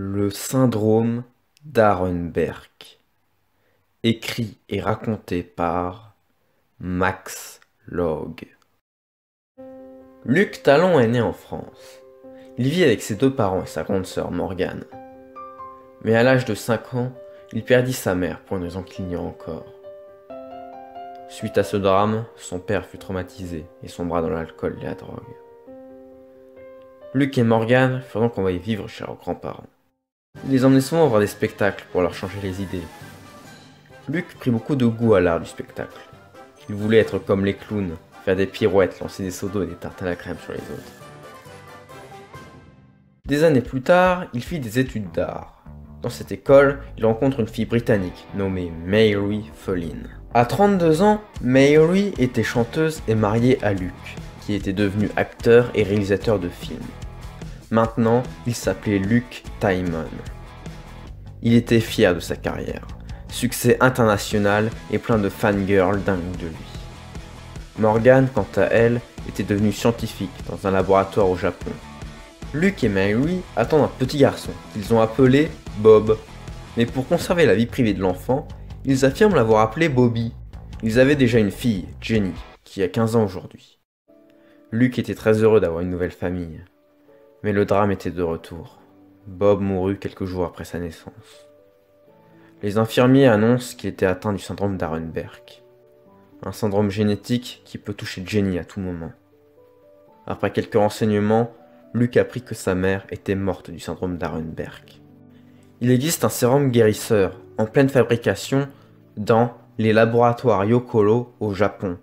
Le syndrome d'Arenberg. Écrit et raconté par Max Log. Luc Talon est né en France. Il vit avec ses deux parents et sa grande sœur Morgane. Mais à l'âge de 5 ans, il perdit sa mère pour une raison qu'il encore. Suite à ce drame, son père fut traumatisé et sombra dans l'alcool et la drogue. Luc et Morgane furent donc envoyés vivre chez leurs grands-parents. Il les emmenait souvent voir des spectacles pour leur changer les idées. Luc prit beaucoup de goût à l'art du spectacle. Il voulait être comme les clowns, faire des pirouettes, lancer des seaux d'eau et des tartes à la crème sur les autres. Des années plus tard, il fit des études d'art. Dans cette école, il rencontre une fille britannique nommée Mary Follin. À 32 ans, Mary était chanteuse et mariée à Luc, qui était devenu acteur et réalisateur de films. Maintenant, il s'appelait Luke Tymon. Il était fier de sa carrière. Succès international et plein de fangirls dingues de lui. Morgan, quant à elle, était devenue scientifique dans un laboratoire au Japon. Luke et Mary attendent un petit garçon qu'ils ont appelé Bob. Mais pour conserver la vie privée de l'enfant, ils affirment l'avoir appelé Bobby. Ils avaient déjà une fille, Jenny, qui a 15 ans aujourd'hui. Luke était très heureux d'avoir une nouvelle famille. Mais le drame était de retour. Bob mourut quelques jours après sa naissance. Les infirmiers annoncent qu'il était atteint du syndrome d'Arenberg, un syndrome génétique qui peut toucher Jenny à tout moment. Après quelques renseignements, Luc apprit que sa mère était morte du syndrome d'Arenberg. Il existe un sérum guérisseur en pleine fabrication dans les laboratoires Yokolo au Japon.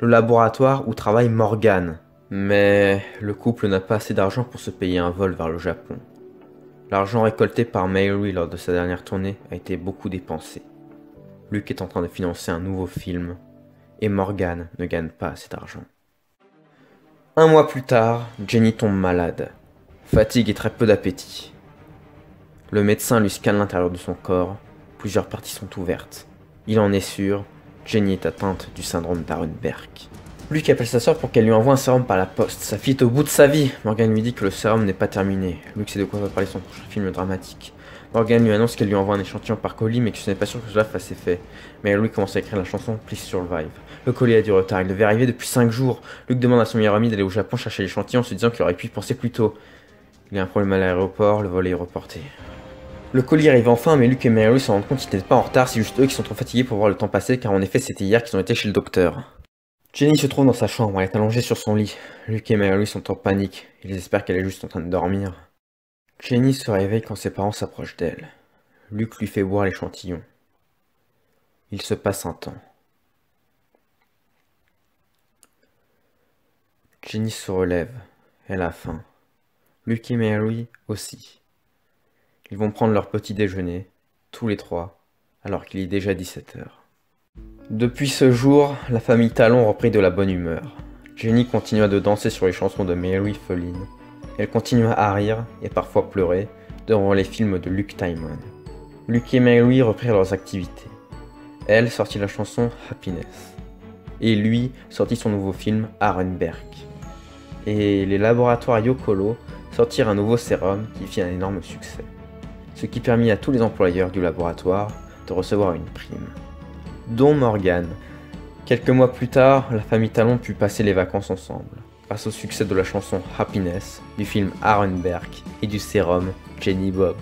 Le laboratoire où travaille Morgan, mais le couple n'a pas assez d'argent pour se payer un vol vers le Japon. L'argent récolté par Mary lors de sa dernière tournée a été beaucoup dépensé. Luke est en train de financer un nouveau film et Morgan ne gagne pas assez d'argent. Un mois plus tard, Jenny tombe malade. Fatigue et très peu d'appétit. Le médecin lui scanne l'intérieur de son corps. Plusieurs parties sont ouvertes. Il en est sûr, Jenny est atteinte du syndrome d'Arenberg. Luc appelle sa soeur pour qu'elle lui envoie un sérum par la poste. Sa fille est au bout de sa vie. Morgan lui dit que le sérum n'est pas terminé. Luc sait de quoi va parler son prochain film dramatique. Morgan lui annonce qu'elle lui envoie un échantillon par colis, mais que ce n'est pas sûr que cela fasse effet. Mais Luc commence à écrire la chanson Please Survive. Le colis a du retard, il devait arriver depuis 5 jours. Luc demande à son meilleur ami d'aller au Japon chercher l'échantillon en se disant qu'il aurait pu y penser plus tôt. Il y a un problème à l'aéroport, le vol est reporté. Le colis arrive enfin, mais Luc et Mary se rendent compte qu'ils n'étaient pas en retard, c'est juste eux qui sont trop fatigués pour voir le temps passer, car en effet c'était hier qu'ils ont été chez le docteur. Jenny se trouve dans sa chambre, elle est allongée sur son lit. Luke et Mary sont en panique, ils espèrent qu'elle est juste en train de dormir. Jenny se réveille quand ses parents s'approchent d'elle. Luke lui fait boire l'échantillon. Il se passe un temps. Jenny se relève, elle a faim. Luke et Mary aussi. Ils vont prendre leur petit déjeuner, tous les trois, alors qu'il est déjà 17 heures. Depuis ce jour, la famille Talon reprit de la bonne humeur. Jenny continua de danser sur les chansons de Mary Follin. Elle continua à rire et parfois pleurer devant les films de Luke Tymon. Luke et Mary reprirent leurs activités. Elle sortit la chanson Happiness. Et lui sortit son nouveau film Arenberg. Et les laboratoires Yokolo sortirent un nouveau sérum qui fit un énorme succès. Ce qui permit à tous les employeurs du laboratoire de recevoir une prime dont Morgan. Quelques mois plus tard, la famille Talon put passer les vacances ensemble, grâce au succès de la chanson Happiness, du film Arenberg et du sérum Jenny Bob.